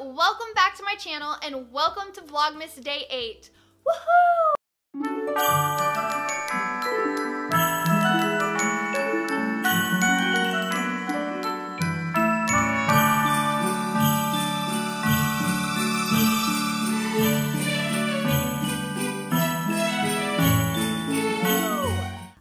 welcome back to my channel and welcome to Vlogmas Day 8. Woohoo!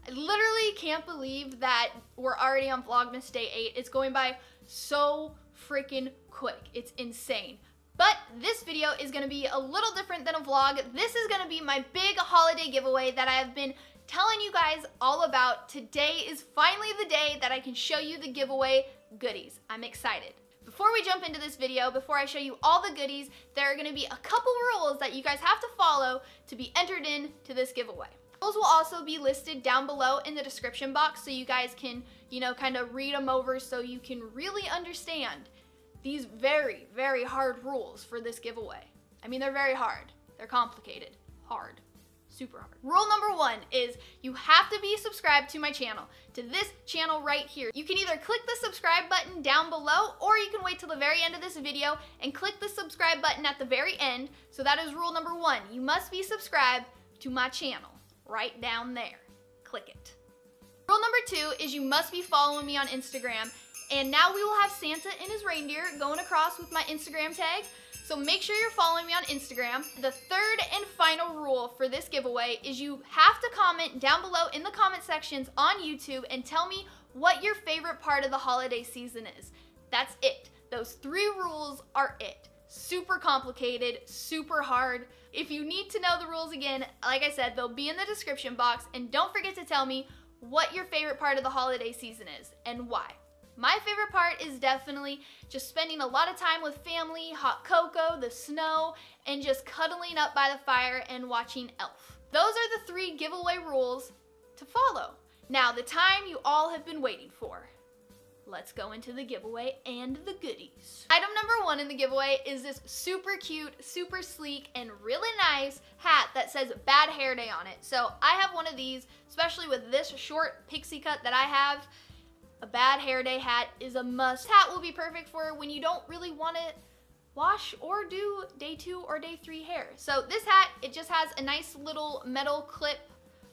I literally can't believe that we're already on Vlogmas Day 8. It's going by so freaking quick. It's insane. But this video is gonna be a little different than a vlog. This is gonna be my big holiday giveaway that I have been telling you guys all about. Today is finally the day that I can show you the giveaway goodies. I'm excited. Before we jump into this video, before I show you all the goodies, there are gonna be a couple rules that you guys have to follow to be entered in to this giveaway. Rules will also be listed down below in the description box so you guys can, you know, kind of read them over so you can really understand these very, very hard rules for this giveaway. I mean, they're very hard. They're complicated. Hard. Super hard. Rule number one is you have to be subscribed to my channel, to this channel right here. You can either click the subscribe button down below or you can wait till the very end of this video and click the subscribe button at the very end. So that is rule number one. You must be subscribed to my channel right down there. Click it. Rule number two is you must be following me on Instagram. And now we will have Santa and his reindeer going across with my Instagram tag. So make sure you're following me on Instagram. The third and final rule for this giveaway is you have to comment down below in the comment sections on YouTube and tell me what your favorite part of the holiday season is. That's it. Those three rules are it. Super complicated, super hard. If you need to know the rules again, like I said, they'll be in the description box. And don't forget to tell me what your favorite part of the holiday season is and why. My favorite part is definitely just spending a lot of time with family, hot cocoa, the snow, and just cuddling up by the fire and watching Elf. Those are the three giveaway rules to follow. Now, the time you all have been waiting for. Let's go into the giveaway and the goodies. Item number one in the giveaway is this super cute, super sleek, and really nice hat that says Bad Hair Day on it. So I have one of these, especially with this short pixie cut that I have. A Bad Hair Day hat is a must. Hat will be perfect for when you don't really want to wash or do day two or day three hair. So this hat, it just has a nice little metal clip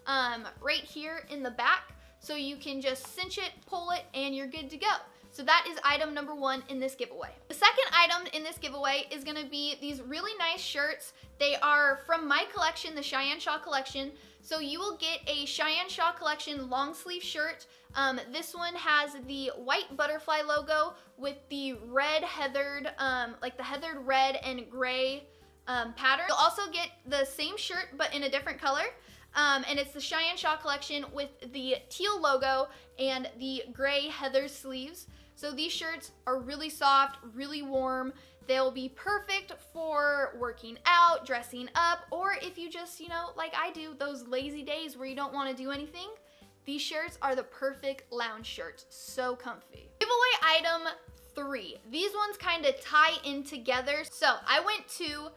um, right here in the back so you can just cinch it, pull it, and you're good to go. So that is item number one in this giveaway. Second item in this giveaway is gonna be these really nice shirts. They are from my collection, the Cheyann Shaw collection. So you will get a Cheyann Shaw collection long sleeve shirt. Um, this one has the white butterfly logo with the red heathered, um, like the heathered red and gray um, pattern. You'll also get the same shirt but in a different color. Um, and it's the Cheyann Shaw collection with the teal logo and the gray heather sleeves. So these shirts are really soft, really warm. They'll be perfect for working out, dressing up, or if you just, you know, like I do, those lazy days where you don't want to do anything, these shirts are the perfect lounge shirts. So comfy. Giveaway item three. These ones kind of tie in together. So I went to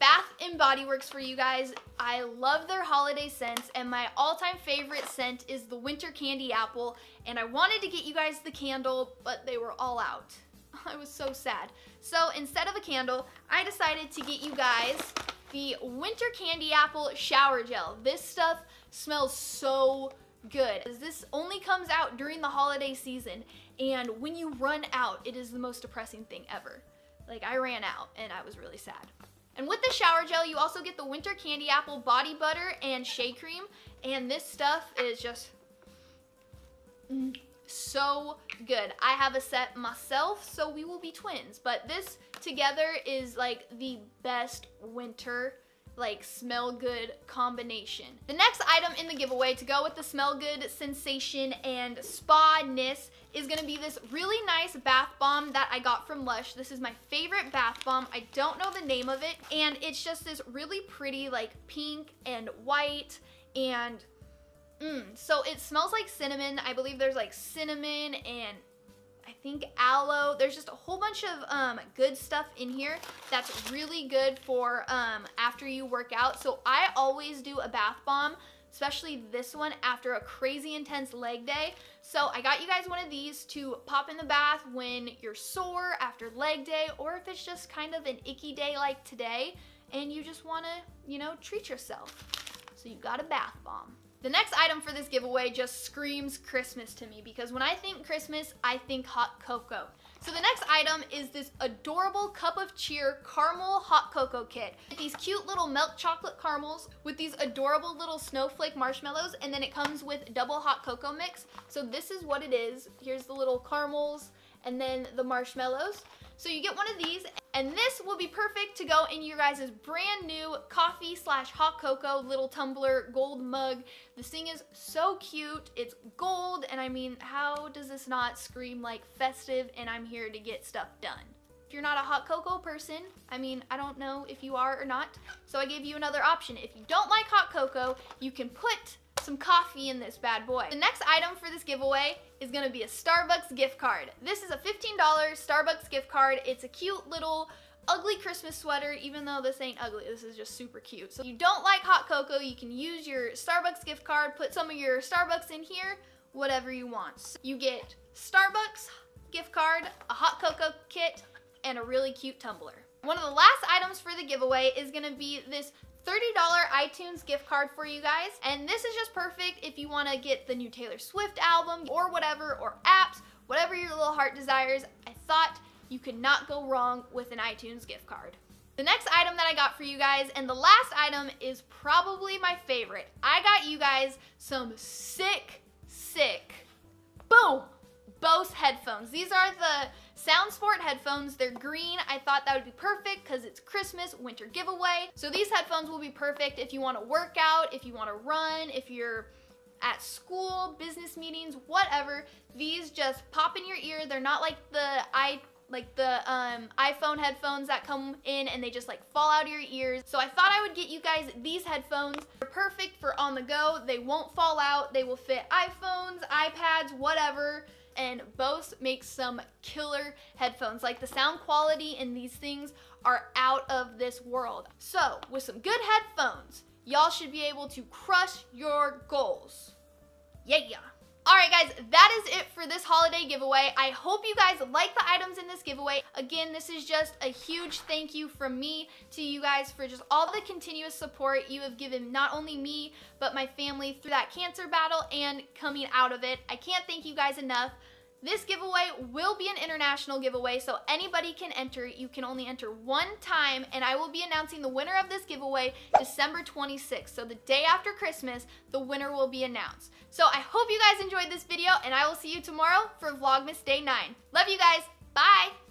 Bath and Body Works for you guys. I love their holiday scents and my all-time favorite scent is the Winter Candy Apple and I wanted to get you guys the candle but they were all out. I was so sad. So instead of a candle, I decided to get you guys the Winter Candy Apple Shower Gel. This stuff smells so good. This only comes out during the holiday season and when you run out, it is the most depressing thing ever. Like I ran out and I was really sad. And with the shower gel, you also get the Winter Candy Apple Body Butter and Shea Cream. And this stuff is just mm, so good. I have a set myself, so we will be twins. But this together is like the best winter like smell good combination. The next item in the giveaway to go with the smell good sensation and spa-ness is gonna be this really nice bath bomb that I got from Lush. This is my favorite bath bomb. I don't know the name of it. And it's just this really pretty like pink and white and mm, so it smells like cinnamon. I believe there's like cinnamon and I think aloe. There's just a whole bunch of um, good stuff in here that's really good for um, after you work out. So I always do a bath bomb especially this one after a crazy intense leg day. So I got you guys one of these to pop in the bath when you're sore after leg day or if it's just kind of an icky day like today and you just wanna, you know, treat yourself. So you got a bath bomb. The next item for this giveaway just screams Christmas to me because when I think Christmas, I think hot cocoa. So the next item is this adorable cup of cheer caramel hot cocoa kit. These cute little milk chocolate caramels with these adorable little snowflake marshmallows and then it comes with double hot cocoa mix. So this is what it is. Here's the little caramels and then the marshmallows. So you get one of these, and this will be perfect to go in your guys' brand new coffee slash hot cocoa little tumbler gold mug. This thing is so cute. It's gold, and I mean, how does this not scream like festive and I'm here to get stuff done? If you're not a hot cocoa person, I mean, I don't know if you are or not, so I gave you another option. If you don't like hot cocoa, you can put some coffee in this bad boy. The next item for this giveaway is gonna be a Starbucks gift card. This is a $15 Starbucks gift card. It's a cute little ugly Christmas sweater, even though this ain't ugly, this is just super cute. So if you don't like hot cocoa, you can use your Starbucks gift card, put some of your Starbucks in here, whatever you want. So you get Starbucks gift card, a hot cocoa kit, and a really cute tumbler. One of the last items for the giveaway is gonna be this $30 iTunes gift card for you guys. And this is just perfect if you wanna get the new Taylor Swift album or whatever, or apps, whatever your little heart desires. I thought you could not go wrong with an iTunes gift card. The next item that I got for you guys, and the last item is probably my favorite. I got you guys some sick, sick, boom, Bose headphones. These are the Sound Sport headphones. They're green. I thought that would be perfect because it's Christmas, winter giveaway. So these headphones will be perfect if you want to work out, if you want to run, if you're at school, business meetings, whatever. These just pop in your ear. They're not like the i like the um, iPhone headphones that come in and they just like fall out of your ears. So I thought I would get you guys these headphones. They're perfect for on the go. They won't fall out. They will fit iPhones, iPads, whatever and Bose makes some killer headphones. Like the sound quality in these things are out of this world. So with some good headphones, y'all should be able to crush your goals. It for this holiday giveaway. I hope you guys like the items in this giveaway. Again, this is just a huge thank you from me to you guys for just all the continuous support you have given not only me, but my family through that cancer battle and coming out of it. I can't thank you guys enough. This giveaway will be an international giveaway, so anybody can enter. You can only enter one time, and I will be announcing the winner of this giveaway December 26th. So the day after Christmas, the winner will be announced. So I hope you guys enjoyed this video, and I will see you tomorrow for Vlogmas Day 9. Love you guys. Bye.